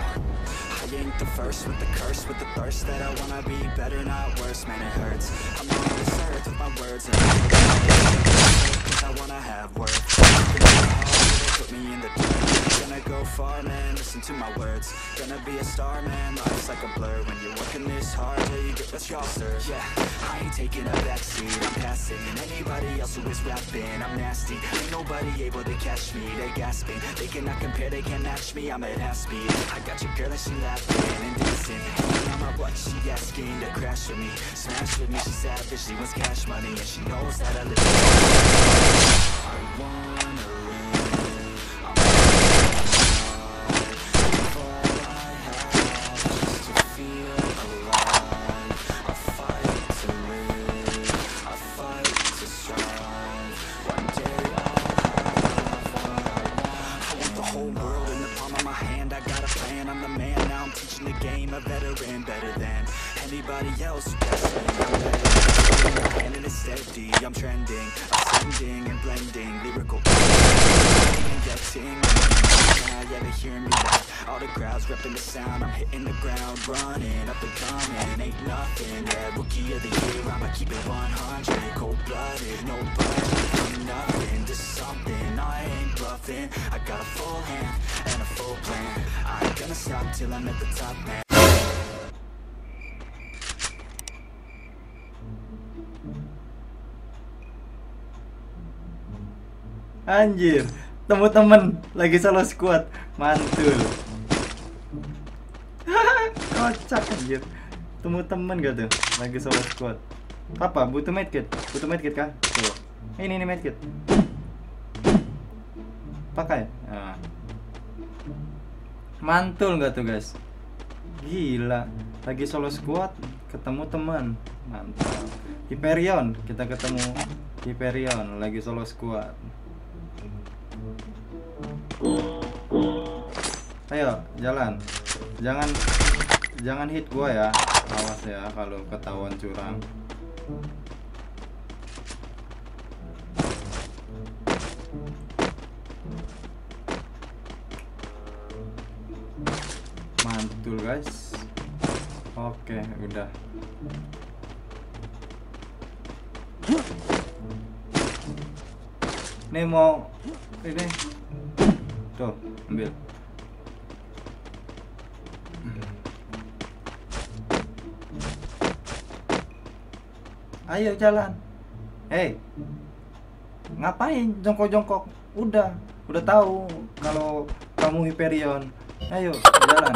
I ain't the first with the curse, with the thirst that I wanna be better, not worse, man, it hurts. I'm on this earth with my words, and I wanna have worth. Put me in the dirt. Gonna go far, man, listen to my words. Gonna be a star, man, life's like a blur. When you're working this hard, till you get what deserve. Yeah, I ain't taking a backseat, I'm passing. Anybody else who is rapping, I'm nasty. Ain't nobody able to catch me, they gasping. They cannot compare, they can't match me, I'm at half speed. I got your girl and she laughing and dancing. I'm what she asking to crash with me. Smash with me, she savage, she wants cash money. And she knows that I live. Plan. I'm the man. Now I'm teaching the game. A veteran, better than anybody else. And is steady. I'm trending, ascending and blending lyrical. Yeah, they hearing me loud All the crowds repping the sound. I'm hitting the ground, running, up and coming. Ain't nothing, yeah, rookie of the year. I'ma keep it 100, cold-blooded No budget, nothing. To something I ain't bluffing. I got a full hand and a full plan. I ain't gonna stop till I'm at the top, man Anjir, temu temen lagi solo squad, mantul. Kocak anjir. Temu temen gak tuh lagi solo squad. Apa? Butuh medkit? Butuh medkit kah? Tuh. Ini ini medkit. Pakai. Nah. Mantul gak tuh guys? Gila. Lagi solo squad ketemu teman. Mantap. Hyperion, kita ketemu Hyperion lagi solo squad. Ayo, jalan. Jangan jangan hit gua ya. Awas ya kalau ketahuan curang. Mantul, guys. Oke, udah. Nih mau ini tuh ambil. Ayo jalan. Hei. Ngapain jongkok-jongkok? Udah udah tahu kalau kamu Hyperion. Ayo jalan.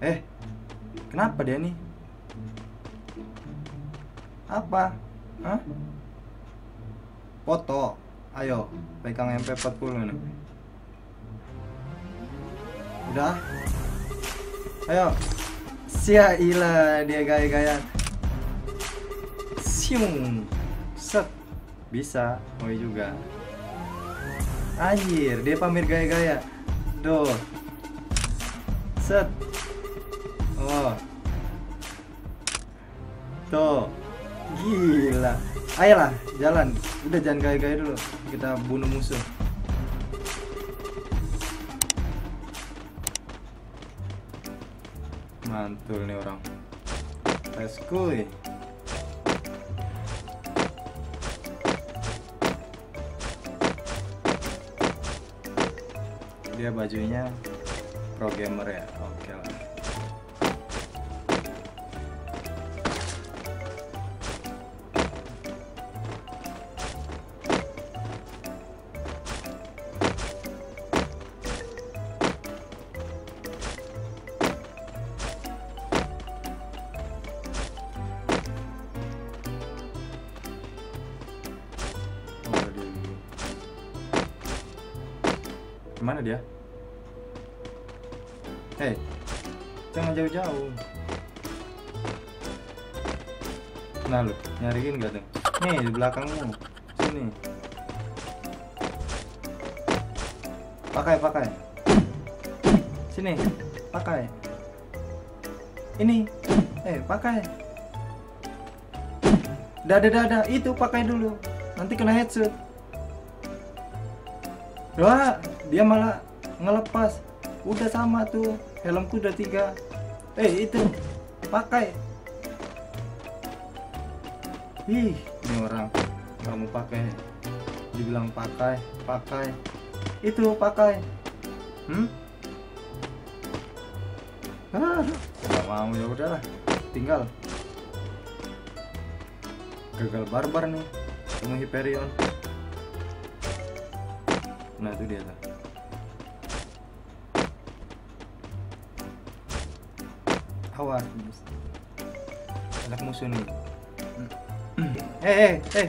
Eh kenapa dia nih? Apa? Hah? Foto. Ayo pegang MP40 nih udah? Ayo. Sia ila dia gaya-gaya. Siung. Set. Bisa oi juga. Anjir dia pamer gaya-gaya. Do set. Oh. Tuh gila. Ayolah jalan. Udah jangan gaya-gaya dulu. Kita bunuh musuh. Mantul nih orang. Let's go dia bajunya pro gamer ya? Oke lah Ke mana dia? Hei, jangan jauh-jauh. Nah lu, nyariin gak tuh? Nih, di belakangmu. Sini. Pakai, pakai. Sini, pakai. Ini, eh, pakai. Dada, dada, itu pakai dulu. Nanti kena headset. Wah dia malah ngelepas. Udah sama tuh helmku udah tiga. Eh itu pakai. Ih ini orang. Kamu pakai. Dibilang pakai pakai. Itu pakai. Hmm? Ah nggak mau ya udahlah. Tinggal. Gagal barbar nih ketemu Hyperion nah itu dia tuh. Awas anak musuh nih. Eh eh eh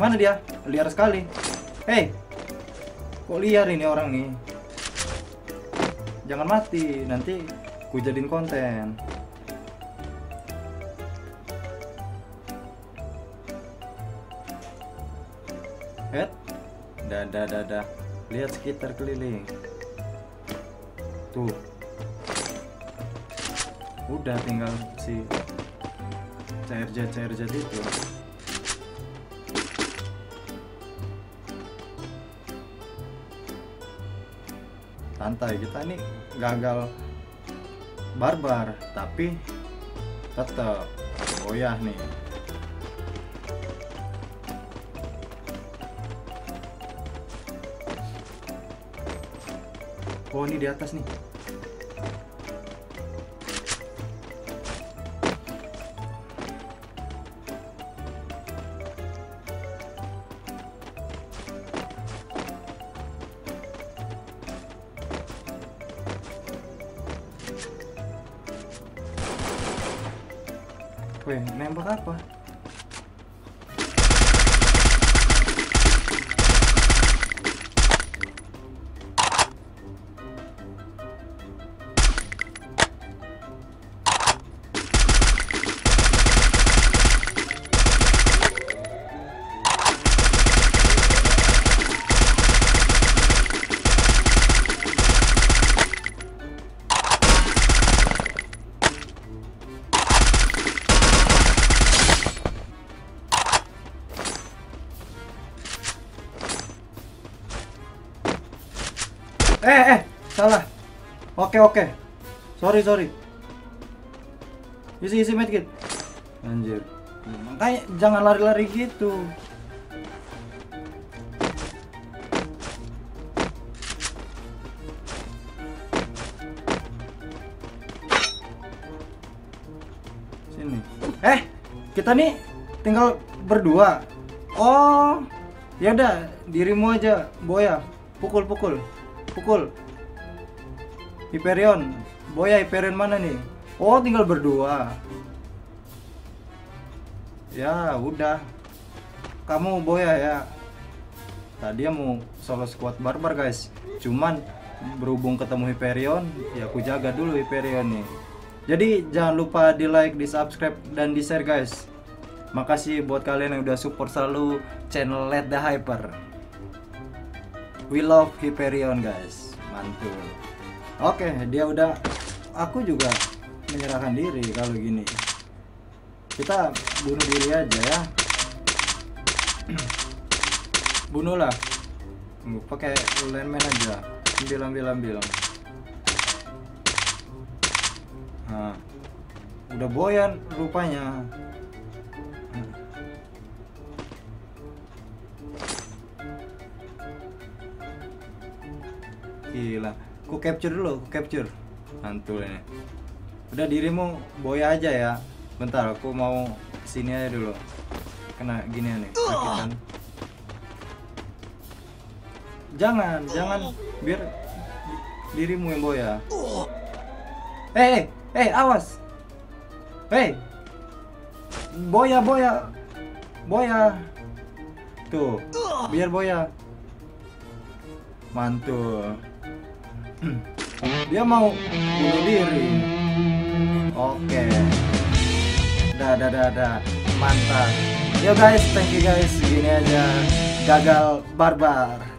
mana dia? Liar sekali. Eh kok liar ini orang nih? Jangan mati nanti ku jadiin konten. Eh, dah, dah. Lihat sekitar keliling. Tuh. Udah tinggal si cair jadi itu. Santai kita nih gagal barbar, tapi tetap goyah nih. Oh ini di atas nih. Weh, nembak apa? Eh, eh, salah. Oke, oke. Sorry, sorry. Isi, isi medkit. Anjir. Makanya jangan lari-lari gitu. Sini. Eh, kita nih tinggal berdua. Oh, ya udah, dirimu aja, Boya. Pukul, pukul. Hyperion. Boya Hyperion mana nih? Oh, tinggal berdua. Ya, udah. Kamu Boya ya. Tadi mau solo squad barbar, guys. Cuman berhubung ketemu Hyperion, ya aku jaga dulu Hyperion nih. Jadi jangan lupa di like, di subscribe, dan di share guys. Makasih buat kalian yang udah support selalu channel Let the Hyper. We love Hyperion guys, mantul. Oke, dia udah. Aku juga menyerahkan diri kalau gini. Kita bunuh diri aja ya. Bunuhlah. Pakai landman aja. Ambil ambil ambil. Nah, udah boyan rupanya. Gila, ku capture dulu, ku capture. Mantul ini. Udah dirimu boya aja ya. Bentar, aku mau sini aja dulu. Kena gini nih, sakit kan? Jangan, jangan biar dirimu yang boya. Eh, eh, eh, awas. Hei. Boya, boya. Boya. Tuh, biar boya. Mantul. Dia mau bunuh diri. Oke. Dah, dah, dah, dah. Mantap. Yo guys, thank you guys. Gini aja. Gagal barbar.